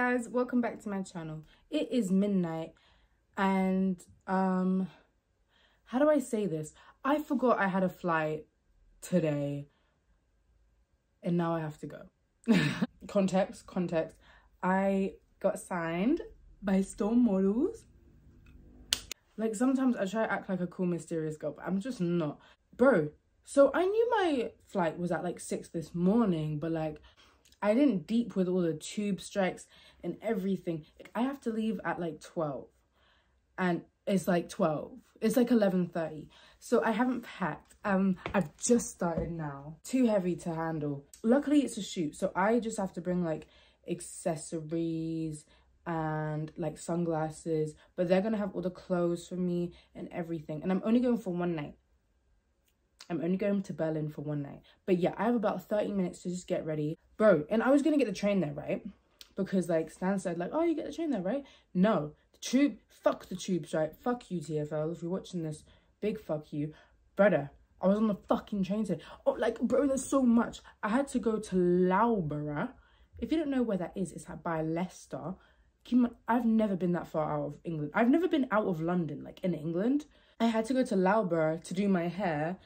guys welcome back to my channel. It is midnight and um how do i say this? I forgot i had a flight today and now i have to go. Context context. I got signed by storm models. Like sometimes i try to act like a cool mysterious girl but i'm just not. Bro so i knew my flight was at like six this morning but like I didn't deep with all the tube strikes and everything. I have to leave at like 12 and it's like 12. It's like 11.30. So I haven't packed. Um, I've just started now. Too heavy to handle. Luckily it's a shoot. So I just have to bring like accessories and like sunglasses. But they're going to have all the clothes for me and everything. And I'm only going for one night. I'm only going to Berlin for one night. But yeah, I have about 30 minutes to just get ready. Bro, and I was going to get the train there, right? Because like Stan said, like, oh, you get the train there, right? No, the tube, fuck the tubes, right? Fuck you, TFL. If you're watching this, big fuck you. Brother, I was on the fucking train today. Oh, like, bro, there's so much. I had to go to Loughborough. If you don't know where that is, it's like by Leicester. I've never been that far out of England. I've never been out of London, like in England. I had to go to Loughborough to do my hair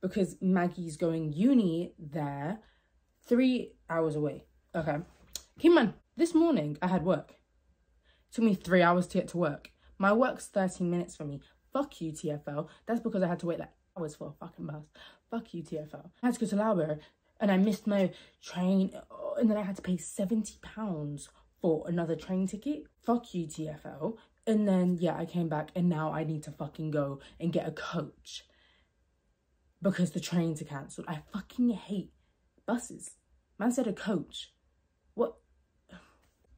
because Maggie's going uni there three hours away. Okay. On. This morning I had work. It took me three hours to get to work. My work's 13 minutes for me. Fuck you, TFL. That's because I had to wait like hours for a fucking bus. Fuck you, TFL. I had to go to Loughborough and I missed my train and then I had to pay 70 pounds for another train ticket. Fuck you, TFL. And then, yeah, I came back and now I need to fucking go and get a coach because the trains are cancelled. I fucking hate buses. Man said a coach.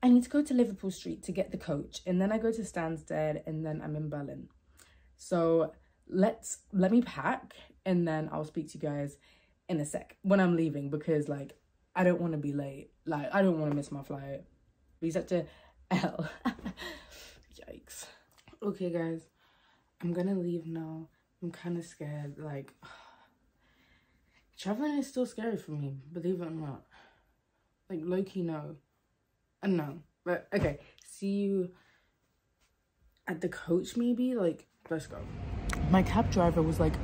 I need to go to Liverpool Street to get the coach and then I go to Stansted and then I'm in Berlin. So let's, let me pack and then I'll speak to you guys in a sec when I'm leaving because like, I don't want to be late. Like, I don't want to miss my flight. Be such a L. Yikes. Okay, guys, I'm gonna leave now. I'm kind of scared. Like, Traveling is still scary for me, believe it or not. Like, low-key, no. And no. But, okay. See you at the coach, maybe? Like, let's go. My cab driver was, like,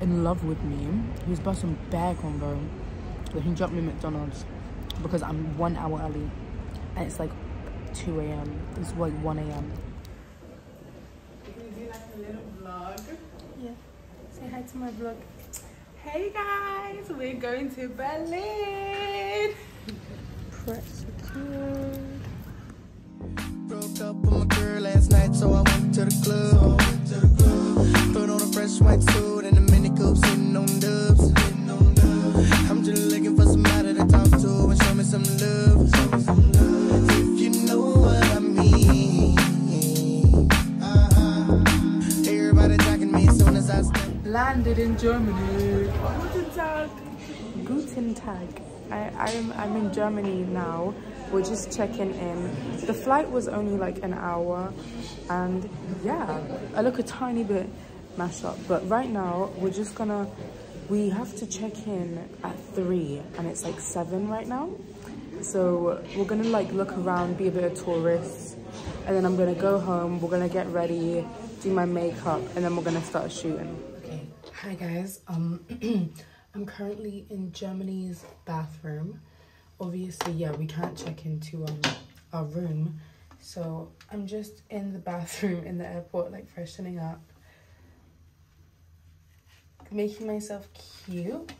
in love with me. He was busting bare convo. But he dropped me at McDonald's because I'm one hour early. And it's, like, 2 a.m. It's, like, 1 a.m. Can you do, like, a little vlog? Yeah. Say hi to my vlog. Hey guys, we're going to Berlin. Landed in Germany. Guten Tag. Guten Tag. I, I'm, I'm in Germany now. We're just checking in. The flight was only like an hour. And yeah, I look a tiny bit mashed up. But right now, we're just gonna, we have to check in at three and it's like seven right now. So we're gonna like look around, be a bit of tourists. And then I'm gonna go home, we're gonna get ready, do my makeup, and then we're gonna start shooting. Hi guys. Um, I'm currently in Germany's bathroom. Obviously, yeah, we can't check into um, our room. So I'm just in the bathroom in the airport, like freshening up. Making myself cute.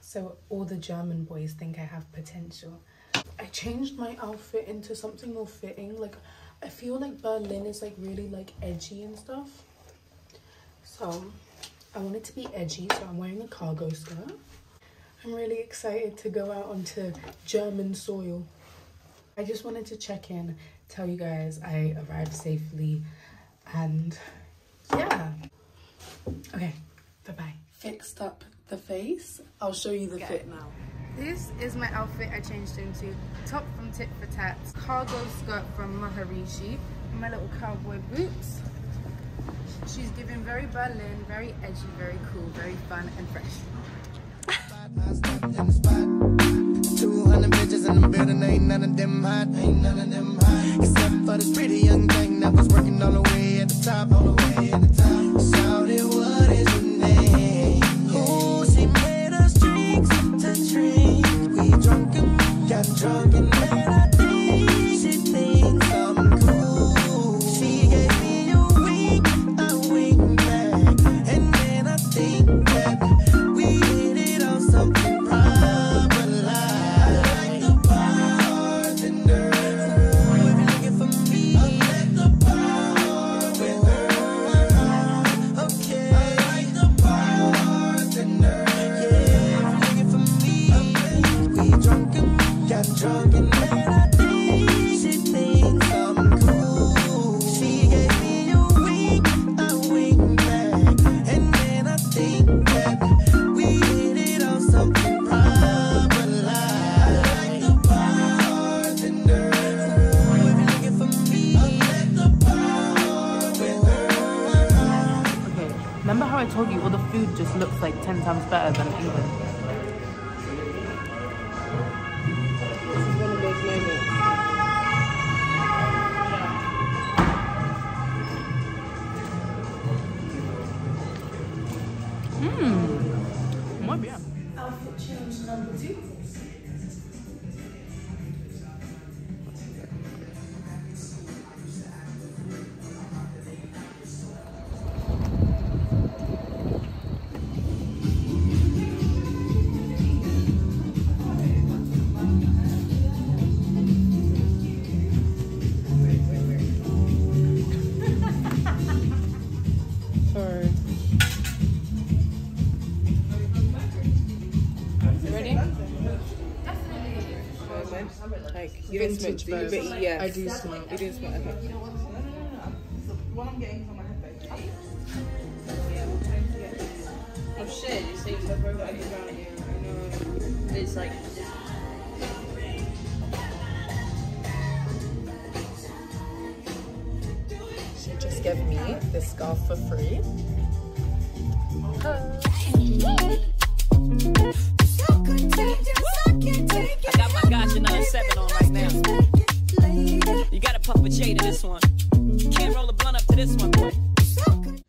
So all the German boys think I have potential. I changed my outfit into something more fitting. Like, I feel like Berlin is like really like edgy and stuff. So I want it to be edgy, so I'm wearing a cargo skirt. I'm really excited to go out onto German soil. I just wanted to check in, tell you guys I arrived safely, and yeah. Okay, bye-bye. Fixed up the face. I'll show you the fit now. This is my outfit I changed into. Top from Tit for Tat, cargo skirt from Maharishi, my little cowboy boots. She's giving very Berlin, very edgy, very cool, very fun and fresh. 200 bitches in the building, ain't ain't none of them hot, ain't none of them hot. Except for this pretty young thing that was working all the way at the top, all the way at the top. Just looks like 10 times better than England? Like you didn't Vintage smoke, do you? vibes. But yes. I do smoke. You didn't smoke. Okay. Oh shit, you saved stuff over like around here. I know. It's like. She just gave me this scarf for free. I this one.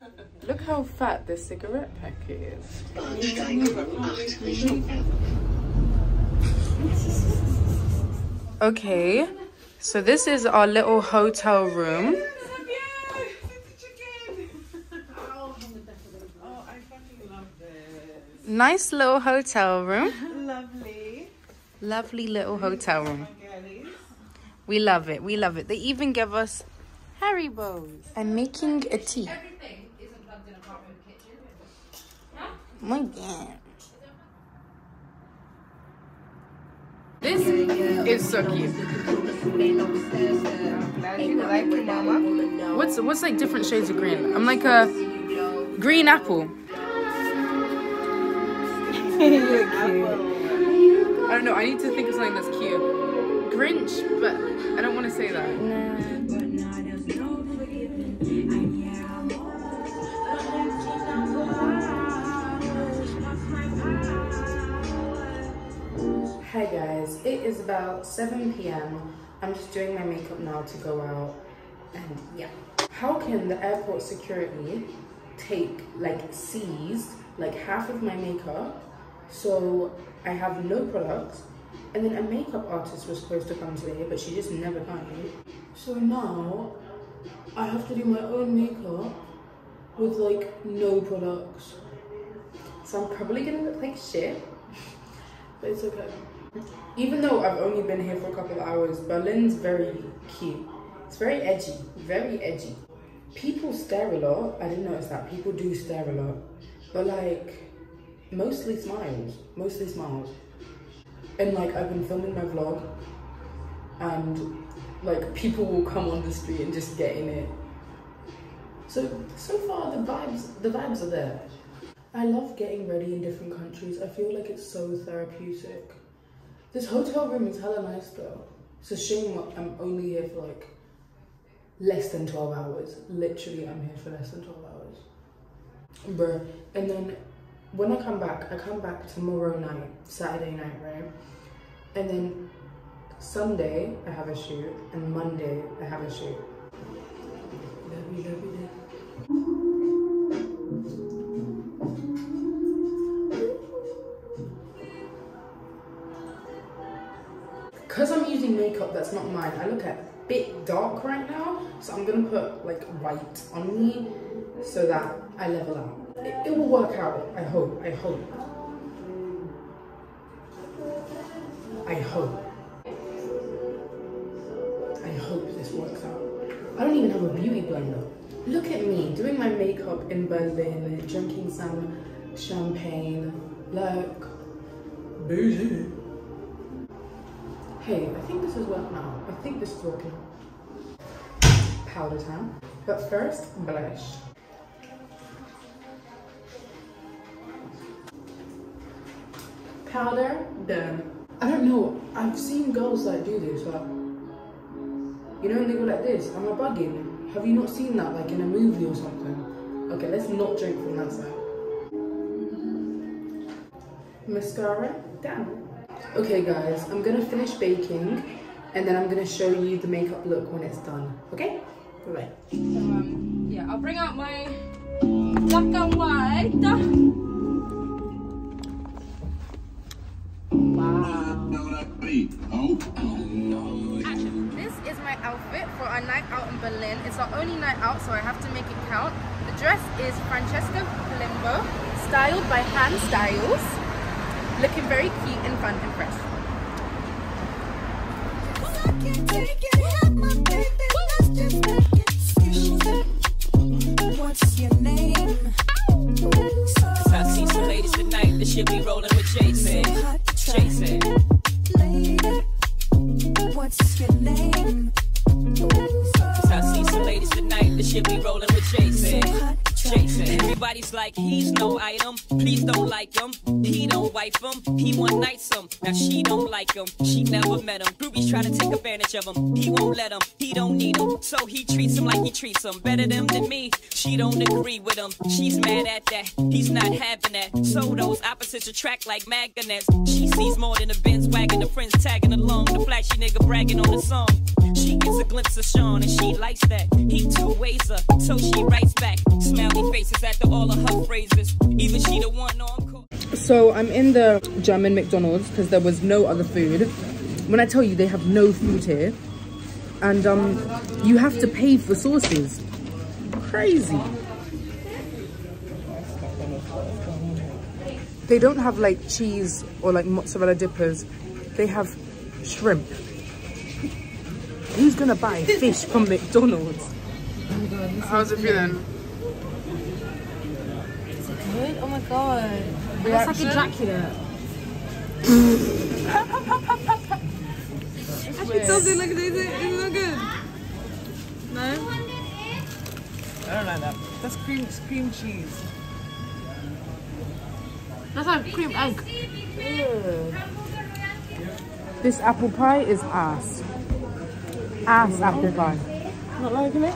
Look how fat this cigarette pack is. Okay, so this is our little hotel room. Nice little hotel room. Lovely. Lovely little hotel room. We love it. We love it. They even give us Haribo's. I'm making a tea. My God. This is so cute. What's what's like different shades of green? I'm like a green apple. I don't know. I need to think of something that's cute. Grinch, but I don't want to say that. Hi guys, it is about 7 p.m. I'm just doing my makeup now to go out and yeah. How can the airport security take like seized like half of my makeup so I have no products and then a makeup artist was supposed to come today but she just never came. So now I have to do my own makeup with like no products. So I'm probably gonna look like shit but it's okay. Even though I've only been here for a couple of hours, Berlin's very cute. It's very edgy, very edgy. People stare a lot. I didn't notice that. People do stare a lot. But like, mostly smiles. Mostly smiles. And like, I've been filming my vlog. And like, people will come on the street and just get in it. So, so far the vibes, the vibes are there. I love getting ready in different countries. I feel like it's so therapeutic. This hotel room is hella nice though. It's a shame I'm only here for like less than 12 hours. Literally, I'm here for less than 12 hours. Bruh. And then when I come back, I come back tomorrow night, Saturday night, right? And then Sunday, I have a shoot, and Monday, I have a shoot. Because makeup that's not mine, I look a bit dark right now, so I'm gonna put like white on me so that I level out. It, it will work out, I hope, I hope. I hope. I hope this works out. I don't even have a beauty blender. Look at me doing my makeup in Berlin, drinking some champagne. Look, bougie. Hey, I think this is working out. I think this is working. Powder time. But first, blush. Powder, done. I don't know. I've seen girls that do this, but you know when they go like this. Am I bugging? Have you not seen that like in a movie or something? Okay, let's not drink from that side. Mascara, done. Okay guys, I'm gonna finish baking and then I'm gonna show you the makeup look when it's done. Okay? Bye. Um, yeah, I'll bring out my black and white. Wow. This is my outfit for our night out in Berlin. It's our only night out, so I have to make it count. The dress is Francesca Palimbo, styled by Han Styles. Looking very cute and fun and fresh. What's your name? Cause I see some ladies tonight that should be rolling with Jason. Jason. What's your name? Cause I see some ladies tonight that should be rolling with Jason. Jason. Everybody's like, he's no item. Please don't like wife him. He one night some. Now she don't like him. She never met him. Groupies try to take advantage of him. He won't let him. He don't need him. So he treats him like he treats him. Better them than me. She don't agree with him. She's mad at that. He's not having that. So those opposites attract like magnets. She sees more than a Benz wagon. The friends tagging along. The flashy nigga bragging on the song. She gets a glimpse of Sean and she likes that. He two ways her, so she writes back. Smiley faces after all of her phrases. Even she the one I'm caught. So I'm in the German McDonald's because there was no other food. When I tell you they have no food here, and um, you have to pay for sauces. Crazy. They don't have like cheese or like mozzarella dippers. They have shrimp. Who's gonna buy fish from McDonald's? How's it feeling? Good? Oh my god. That's like a Dracula. It doesn't look, is it, is it not good? No? I don't like that. That's cream, cream cheese. That's like cream egg. This apple pie is ass. Ass apple pie. Not liking it?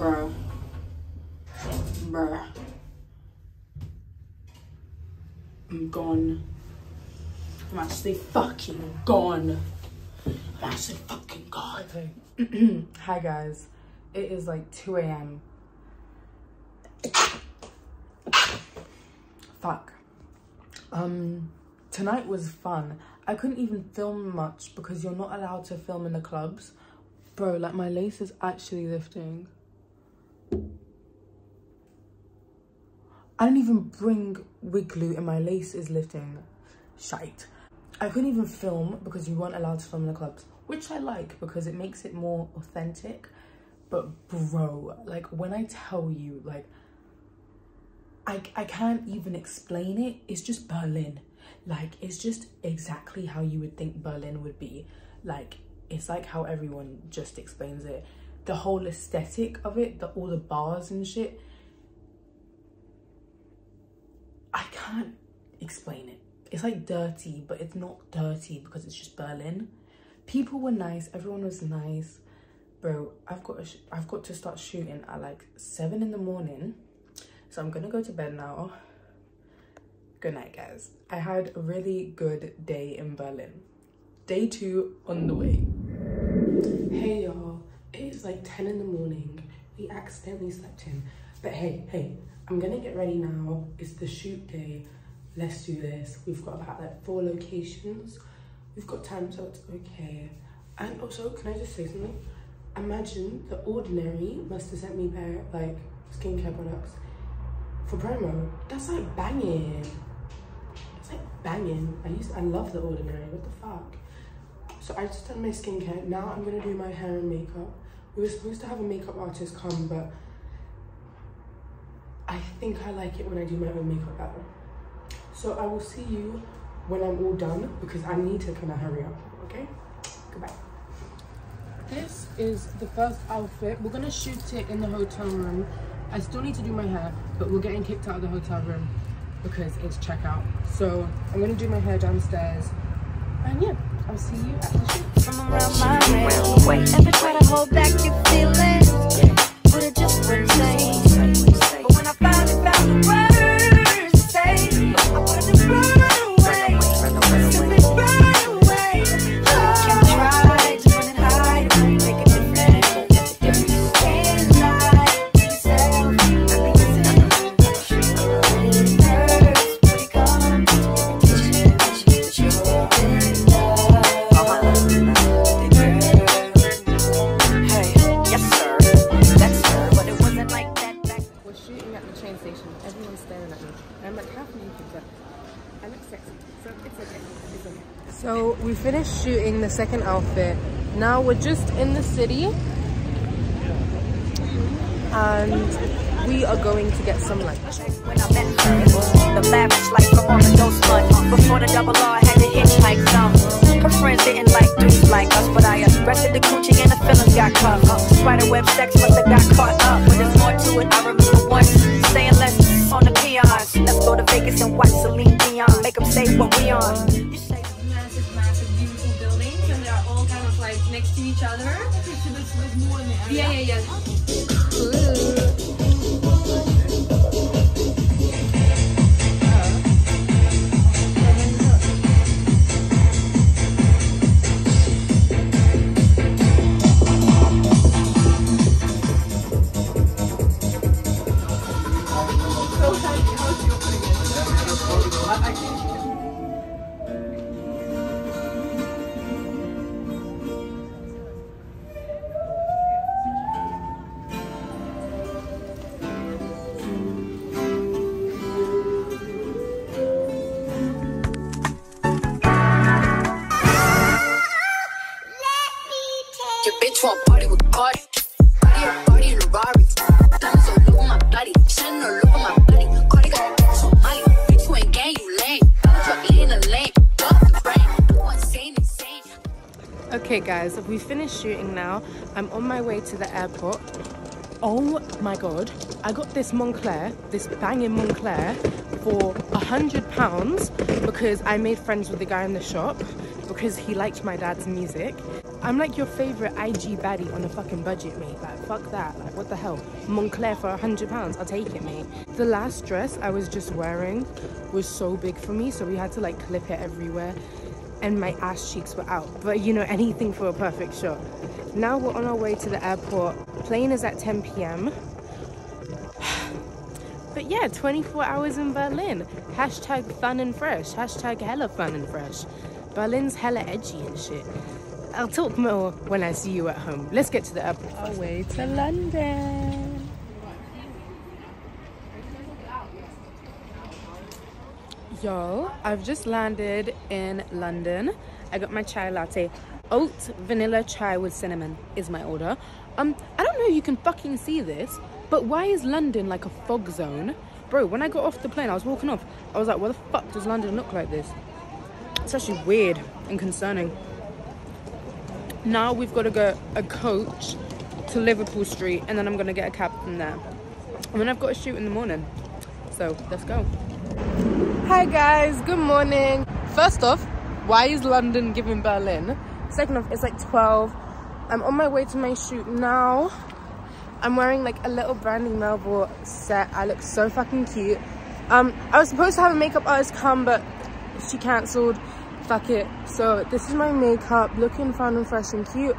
Bruh. Bruh. I'm gone. I'm actually fucking gone. I'm actually fucking gone. Hi guys. It is like 2 a.m. Fuck. Um, tonight was fun. I couldn't even film much because you're not allowed to film in the clubs. Bro, like my lace is actually lifting. I didn't even bring wig glue and my lace is lifting. Shite. I couldn't even film because you weren't allowed to film in the clubs, which I like because it makes it more authentic. But bro, like when I tell you, like, I, I can't even explain it. It's just Berlin. Like, it's just exactly how you would think Berlin would be. Like, it's like how everyone just explains it. The whole aesthetic of it, the all the bars and shit. I can't explain it. It's like dirty, but it's not dirty because it's just Berlin. People were nice. Everyone was nice. Bro, I've got I've got to start shooting at like seven in the morning. So I'm gonna go to bed now. Good night, guys. I had a really good day in Berlin. Day two on the way. Hey y'all, it is like 10 in the morning. We accidentally slept in. But hey, hey, I'm gonna get ready now. It's the shoot day. Let's do this. We've got about like four locations. We've got time, so it's okay. And also, can I just say something? Imagine the Ordinary must have sent me pair like skincare products for promo. That's like banging. It's like banging. I used to, I love the Ordinary. What the fuck? So I just done my skincare. Now I'm gonna do my hair and makeup. We were supposed to have a makeup artist come, but I think I like it when I do my own makeup better. So I will see you when I'm all done because I need to kind of hurry up. Okay? Goodbye. This is the first outfit. We're gonna shoot it in the hotel room. I still need to do my hair, but we're getting kicked out of the hotel room because it's checkout. So I'm gonna do my hair downstairs. And yeah, I'll see you at the shoot. Come around my way. Ever try to hold back your feelings? But it just wouldn't finally second outfit. Now we're just in the city. And we are going to get some lunch. The lavish life from the. Before the double had to some. Her friends didn't like dudes like us, but I arrested the and the feelings got cut. Spiderweb sex must have got caught up, but there's more to it. I remember once saying on the. Let's go to Vegas and watch Celine like next to each other. Yeah, yeah, yeah. Guys, we finished shooting now. I'm on my way to the airport. Oh my god, I got this Moncler, this banging Moncler for a hundred pounds because I made friends with the guy in the shop because he liked my dad's music. I'm like your favorite IG baddie on a fucking budget, mate. Like, fuck that. Like, what the hell? Moncler for a hundred pounds. I'll take it, mate. The last dress I was just wearing was so big for me, so we had to like clip it everywhere and my ass cheeks were out. But you know, anything for a perfect shot. Now we're on our way to the airport. Plane is at 10 p.m. But yeah, 24 hours in Berlin. Hashtag fun and fresh. Hashtag hella fun and fresh. Berlin's hella edgy and shit. I'll talk more when I see you at home. Let's get to the airport. Our way to London. Yo, I've just landed in London. I got my chai latte. Oat vanilla chai with cinnamon is my order. Um, I don't know if you can fucking see this, but why is London like a fog zone bro, when I got off the plane, I was walking off. I was like, why the fuck does London look like this? It's actually weird and concerning. Now we've got to go a coach to Liverpool Street and then I'm gonna get a cab from there. And then I've got a shoot in the morning. So let's go. Hi guys, good morning. First off, why is London giving Berlin? Second off, it's like 12. I'm on my way to my shoot now. I'm wearing like a little Brandy Melville set. I look so fucking cute. Um, I was supposed to have a makeup artist come, but she cancelled. Fuck it. So this is my makeup, looking fun and fresh and cute.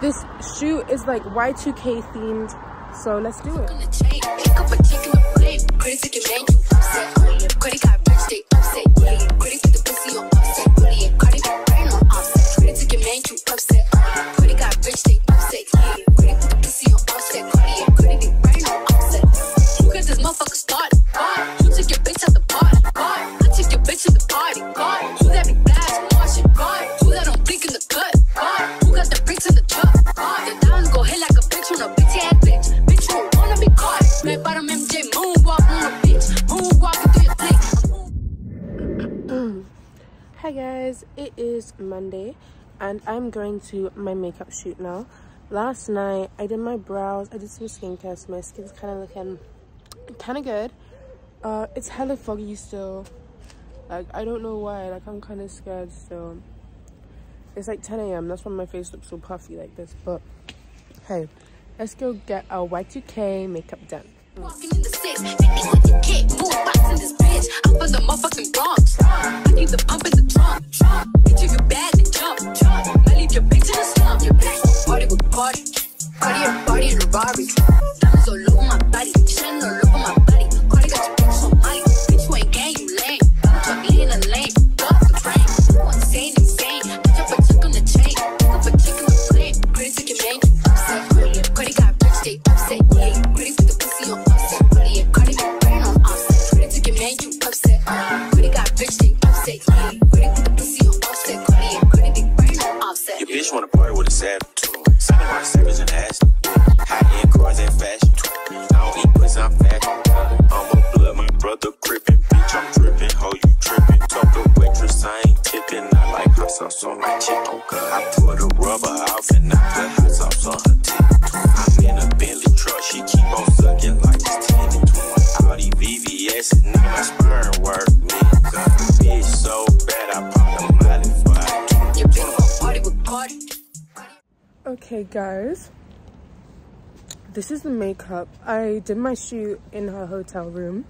This shoot is like Y2K themed, so let's do it. Monday and I'm going to my makeup shoot now. Last night I did my brows, I did some skincare, so my skin's kind of looking kind of good. Uh, it's hella foggy still. Like I don't know why, like I'm kind of scared still. It's like 10 a.m. That's why my face looks so puffy like this. But hey, let's go get our Y2K makeup done. Walking in the six, 50 with the kick, move box in this bitch. I'm from the motherfucking Bronx. I keep the pump in the trunk. Bitch, if you bad, then jump. I leave your bitch in the slump. Your bitch party with party. Party and party in a Rari. Diamonds all over my body. Shining all over my body. This is the makeup. I did my shoot in her hotel room.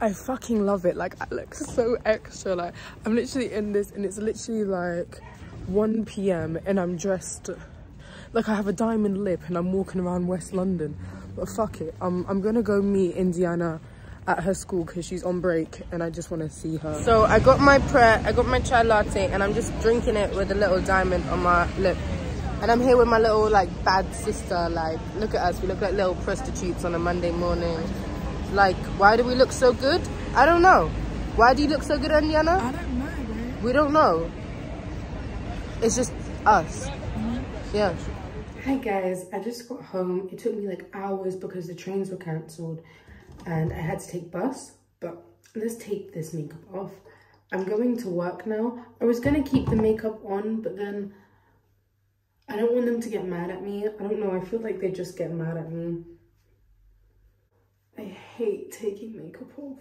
I fucking love it. Like, I look so extra. Like, I'm literally in this and it's literally like 1 p.m. and I'm dressed like I have a diamond lip and I'm walking around West London. But fuck it. Um, I'm gonna go meet Indiana at her school because she's on break and I just want to see her. So I got my pre, I got my chai latte and I'm just drinking it with a little diamond on my lip. And I'm here with my little like bad sister. Like, look at us. We look like little prostitutes on a Monday morning. Like, why do we look so good? I don't know. Why do you look so good, Indiana? I don't know, bro. We don't know. It's just us. Yeah. Hi guys, I just got home. It took me like hours because the trains were cancelled and I had to take bus. But let's take this makeup off. I'm going to work now. I was gonna keep the makeup on, but then I don't want them to get mad at me. I don't know, I feel like they just get mad at me. I hate taking makeup off.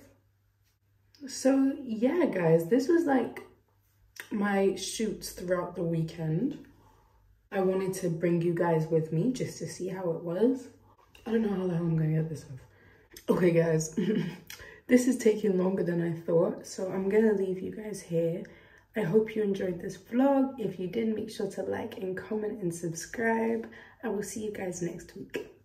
So yeah, guys, this was like my shoots throughout the weekend. I wanted to bring you guys with me just to see how it was. I don't know how long I'm gonna get this off. Okay guys, this is taking longer than I thought, so I'm gonna leave you guys here. I hope you enjoyed this vlog. If you did, make sure to like and comment and subscribe. I will see you guys next week.